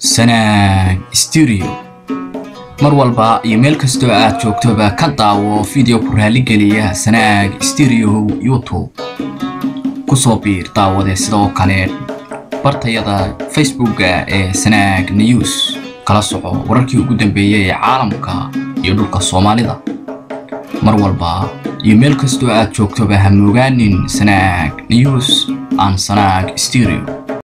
sanaag studio. Mar walba iyo meel kastoo aad joogtoba ka daawo video ku raaligeliya sanaag studio youtube. Kusoo biir daawade sidoo kale. Bartayada facebooka ee sanaag news. Kala soco wararkii ugu dambeeyey ee caalamka iyo dhulka soomaalida. Mar walba iyo meel kastoo aad joogtoba ha moogaanin sanaag news aan sanaag studio.